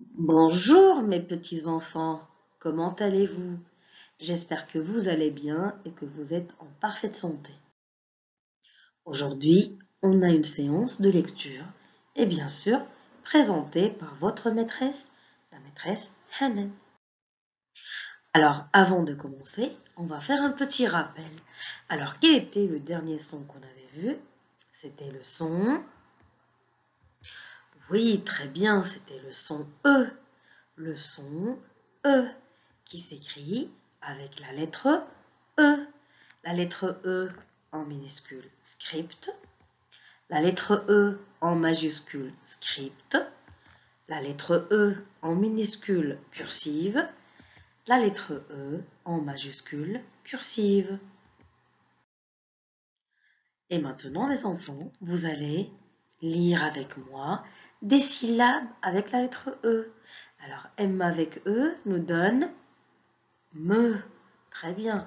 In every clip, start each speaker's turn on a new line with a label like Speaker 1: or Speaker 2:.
Speaker 1: Bonjour mes petits enfants, comment allez-vous? J'espère que vous allez bien et que vous êtes en parfaite santé. Aujourd'hui, on a une séance de lecture et bien sûr présentée par votre maîtresse, la maîtresse Hanan. Alors avant de commencer, on va faire un petit rappel. Alors quel était le dernier son qu'on avait vu? C'était le son oui, très bien, c'était le son E. Le son E qui s'écrit avec la lettre E. La lettre E en minuscule script. La lettre E en majuscule script. La lettre E en minuscule cursive. La lettre E en majuscule cursive. Et maintenant les enfants, vous allez lire avec moi des syllabes avec la lettre E. Alors, M avec E nous donne me. Très bien.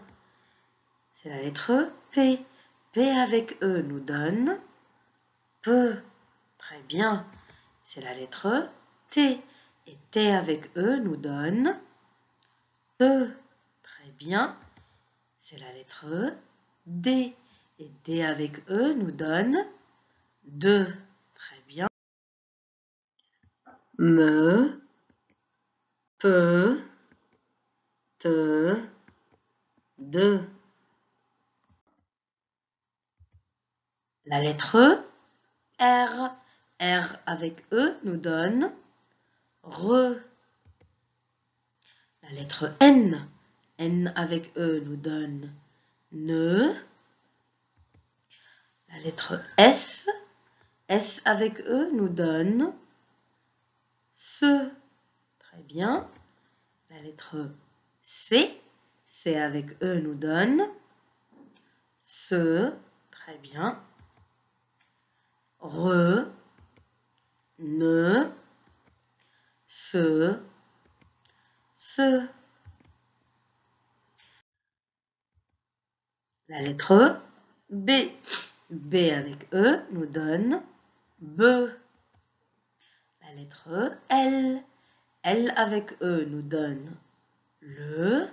Speaker 1: C'est la lettre P. P avec E nous donne peu. Très bien. C'est la lettre T. Et T avec E nous donne te. Très bien. C'est la lettre D. Et D avec E nous donne de. Très bien me, peut, te, de. La lettre R. R avec E nous donne re. La lettre N. N avec E nous donne ne. La lettre S. S avec E nous donne ce. Très bien. La lettre C. C avec E nous donne ce. Très bien. Re. Ne. Ce. Ce. La lettre B. B avec E nous donne be. La lettre L. L avec E nous donne le.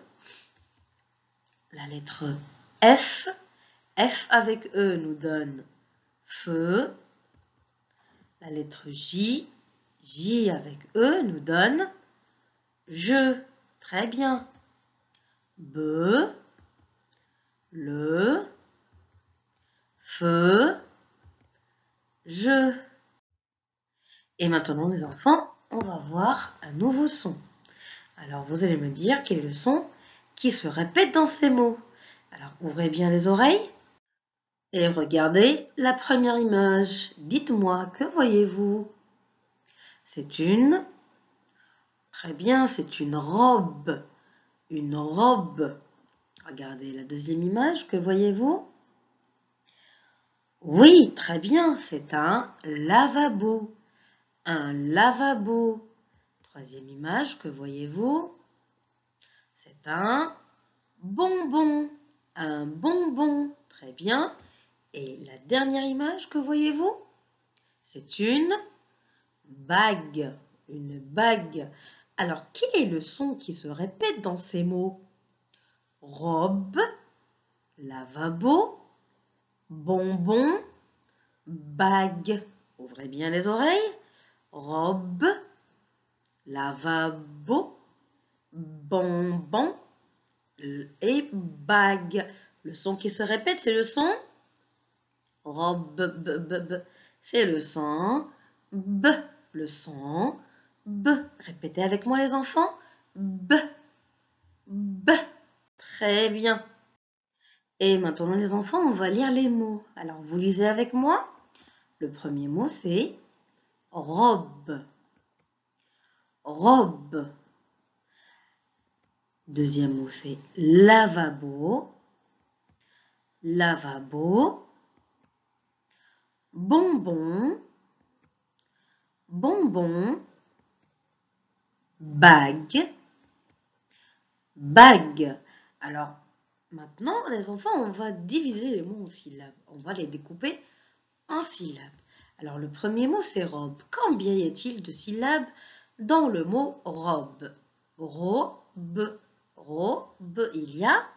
Speaker 1: La lettre F. F avec E nous donne feu. La lettre J. J avec E nous donne je. Très bien. B. Le. Feu. Je. Et maintenant, les enfants, on va voir un nouveau son. Alors, vous allez me dire quel est le son qui se répète dans ces mots. Alors, ouvrez bien les oreilles et regardez la première image. Dites-moi, que voyez-vous? C'est une... Très bien, c'est une robe. Une robe. Regardez la deuxième image, que voyez-vous? Oui, très bien, c'est un lavabo un lavabo. Troisième image, que voyez-vous? C'est un bonbon. Un bonbon. Très bien. Et la dernière image, que voyez-vous? C'est une bague. Une bague. Alors, quel est le son qui se répète dans ces mots? Robe, lavabo, bonbon, bague. Ouvrez bien les oreilles robe, lavabo, bonbon et bague. Le son qui se répète, c'est le son robe, b, b, b. c'est le son b, le son b. Répétez avec moi les enfants, b, b. Très bien. Et maintenant les enfants, on va lire les mots. Alors vous lisez avec moi. Le premier mot c'est robe, robe. Deuxième mot, c'est lavabo, lavabo, bonbon, bonbon, bague, bague. Alors, maintenant, les enfants, on va diviser les mots en syllabes. On va les découper en syllabes. Alors le premier mot c'est robe. Combien y a-t-il de syllabes dans le mot robe? Robe, robe, il y a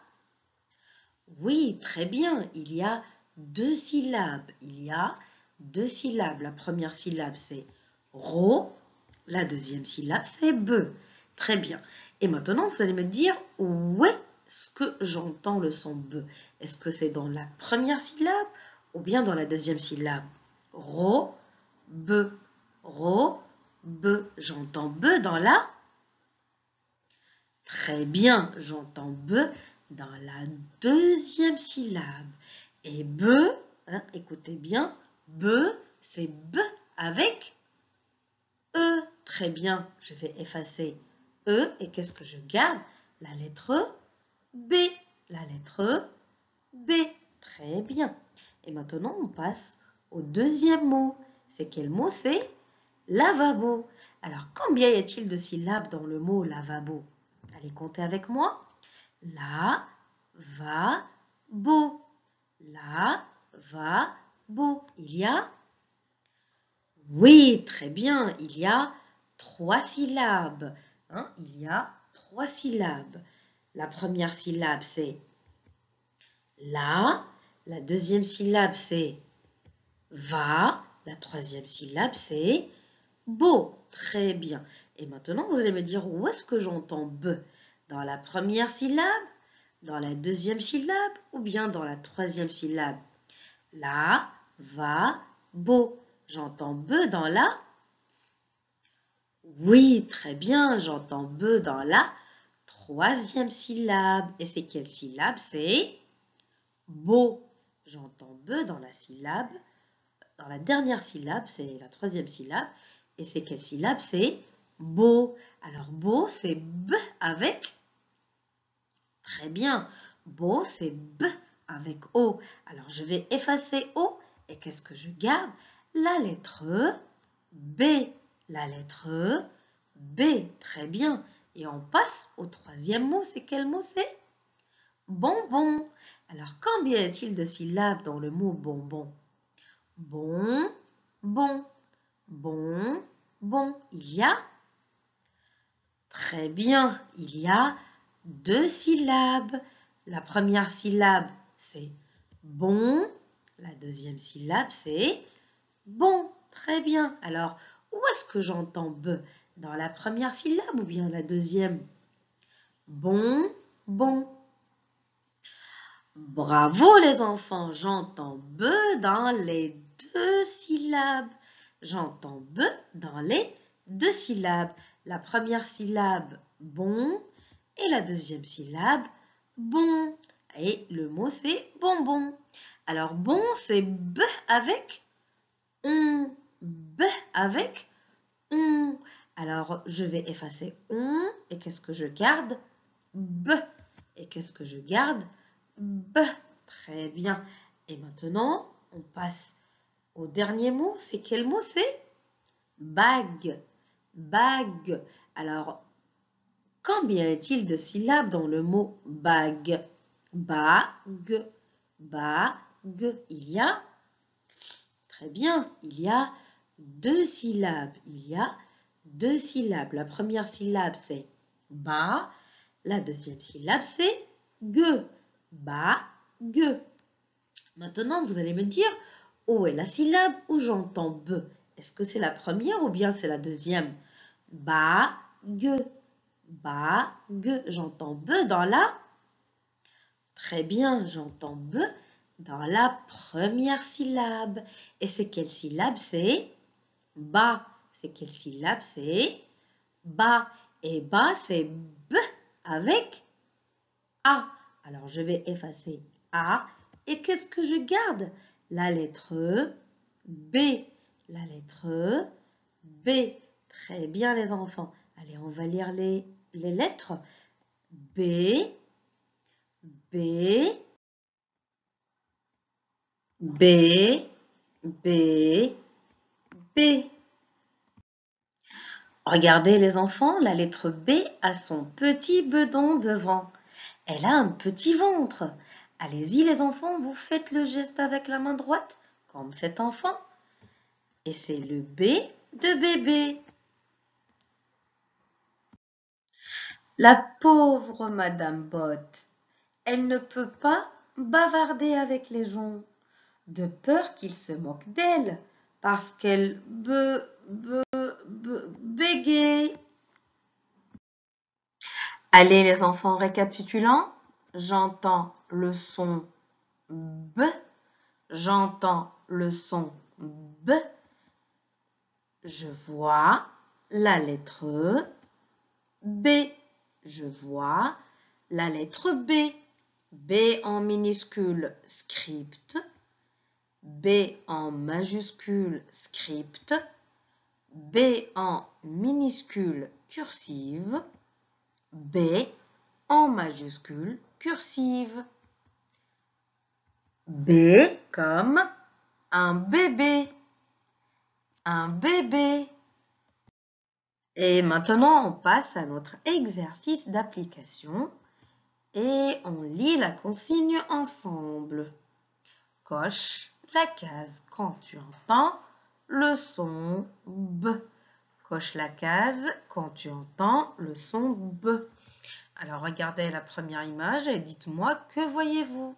Speaker 1: Oui, très bien, il y a deux syllabes. Il y a deux syllabes. La première syllabe, c'est ro. La deuxième syllabe, c'est be. Très bien. Et maintenant, vous allez me dire où est-ce que j'entends le son be? Est-ce que c'est dans la première syllabe ou bien dans la deuxième syllabe? Ro, be, ro. J'entends be dans la Très bien, j'entends be dans la deuxième syllabe. Et be, hein, écoutez bien, be, c'est be avec e. Très bien, je vais effacer e et qu'est-ce que je garde? La lettre B. La lettre B. Très bien. Et maintenant, on passe au deuxième mot. C'est quel mot C'est lavabo. Alors, combien y a-t-il de syllabes dans le mot lavabo? Allez compter avec moi. La, va, beau. La, va, beau. Il y a Oui, très bien. Il y a trois syllabes. Hein. Il y a trois syllabes. La première syllabe, c'est la. La deuxième syllabe, c'est va. La troisième syllabe, c'est beau. Très bien. Et maintenant, vous allez me dire où est-ce que j'entends be? Dans la première syllabe, dans la deuxième syllabe ou bien dans la troisième syllabe? La, va, beau. J'entends be dans la? Oui, très bien, j'entends be dans la troisième syllabe. Et c'est quelle syllabe? C'est beau. J'entends be dans la syllabe. Dans la dernière syllabe, c'est la troisième syllabe. Et c'est quelle syllabe? C'est beau. Alors beau, c'est b avec Très bien. Beau, c'est b avec o. Alors je vais effacer o. Et qu'est-ce que je garde? La lettre B. La lettre B. Très bien. Et on passe au troisième mot. C'est quel mot? C'est Bonbon. Alors combien y a-t-il de syllabes dans le mot bonbon? Bon, bon, bon, bon. Il y a Très bien, il y a deux syllabes. La première syllabe, c'est bon. La deuxième syllabe, c'est bon. Très bien. Alors, où est-ce que j'entends be? Dans la première syllabe ou bien la deuxième? Bon, bon. Bravo les enfants, j'entends be dans les deux syllabes. J'entends be dans les deux syllabes. La première syllabe bon et la deuxième syllabe bon. Et le mot c'est bonbon. Alors bon c'est b avec on. B avec on. Alors je vais effacer on et qu'est-ce que je garde? B. Et qu'est-ce que je garde? B. Très bien. Et maintenant on passe au dernier mot. C'est quel mot c'est? Bague. Bague. Alors Combien est-il de syllabes dans le mot bague Bague, bague. Il y a Très bien, il y a deux syllabes. Il y a deux syllabes. La première syllabe, c'est ba. La deuxième syllabe, c'est ge. Ba-ge. Maintenant, vous allez me dire où est la syllabe où j'entends be? Est-ce que c'est la première ou bien c'est la deuxième? Ba-ge bague. J'entends be dans la... Très bien, j'entends be dans la première syllabe. Et c'est quelle syllabe? C'est ba. C'est quelle syllabe? C'est ba. Et ba, c'est b avec a. Alors, je vais effacer a. Et qu'est-ce que je garde? La lettre B. La lettre B. Très bien, les enfants. Allez, on va lire les les lettres B, B, B, B, B. Regardez les enfants, la lettre B a son petit bedon devant. Elle a un petit ventre. Allez-y les enfants, vous faites le geste avec la main droite, comme cet enfant. Et c'est le B de bébé. La pauvre Madame Bott, elle ne peut pas bavarder avec les gens, de peur qu'ils se moquent d'elle, parce qu'elle be, be, be, bégaye. Allez les enfants récapitulants, j'entends le son B, j'entends le son B, je vois la lettre B, je vois la lettre B, B en minuscule script, B en majuscule script, B en minuscule cursive, B en majuscule cursive. B comme un bébé, un bébé. Et maintenant, on passe à notre exercice d'application et on lit la consigne ensemble. Coche la case quand tu entends le son B. Coche la case quand tu entends le son B. Alors regardez la première image et dites-moi que voyez-vous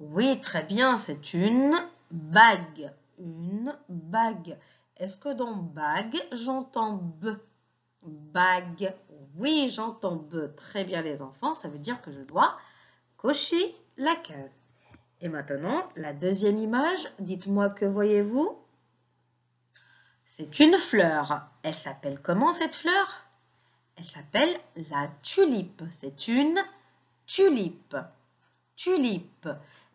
Speaker 1: Oui, très bien, c'est une bague. Une bague. Est-ce que dans bague, j'entends B? Bague. Oui, j'entends B. Très bien les enfants, ça veut dire que je dois cocher la case. Et maintenant, la deuxième image, dites-moi que voyez-vous? C'est une fleur. Elle s'appelle comment cette fleur? Elle s'appelle la tulipe. C'est une tulipe. Tulipe.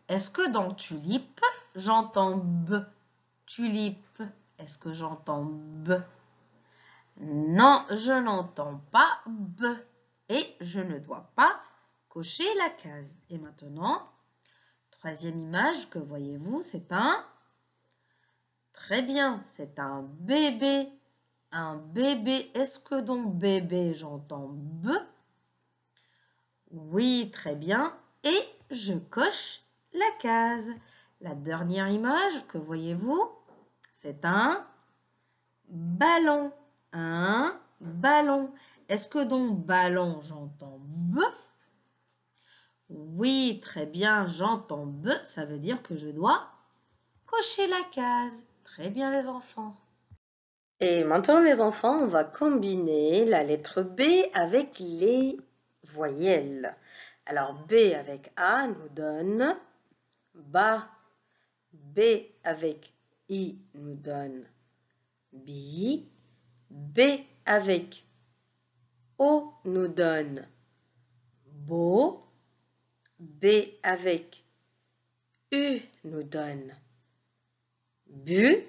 Speaker 1: Est-ce que dans tulipe, j'entends B? Tulipe. Est-ce que j'entends B? Non, je n'entends pas B. Et je ne dois pas cocher la case. Et maintenant, troisième image, que voyez-vous C'est un Très bien, c'est un bébé. Un bébé. Est-ce que dans bébé, j'entends B? Oui, très bien. Et je coche la case. La dernière image, que voyez-vous C'est un ballon. Un ballon. Est-ce que dans ballon, j'entends B? Oui, très bien, j'entends B. Ça veut dire que je dois cocher la case. Très bien les enfants. Et maintenant les enfants, on va combiner la lettre B avec les voyelles. Alors B avec A nous donne BA. B avec I nous donne BI. B avec O nous donne BO. B avec U nous donne Bu.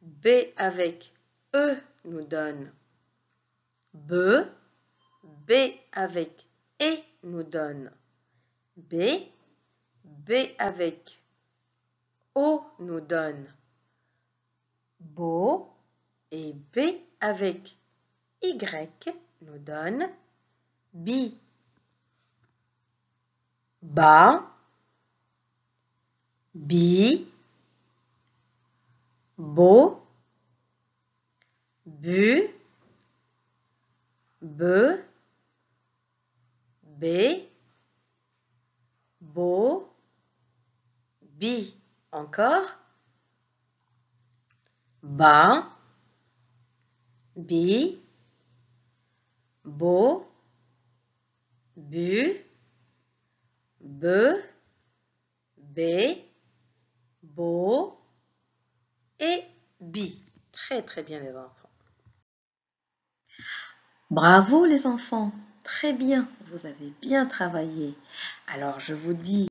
Speaker 1: B avec E nous donne be. B avec E nous donne B. B avec O nous donne beau. Et B avec Y nous donne bi. Ba. Bi beau, bu, be, b, beau, bi. Encore. Ba, bi, beau, bu, be, b, beau, et bi. Très très bien les enfants. Bravo les enfants, très bien, vous avez bien travaillé. Alors je vous dis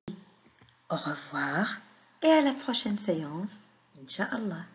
Speaker 1: au revoir et à la prochaine séance, Inch'Allah.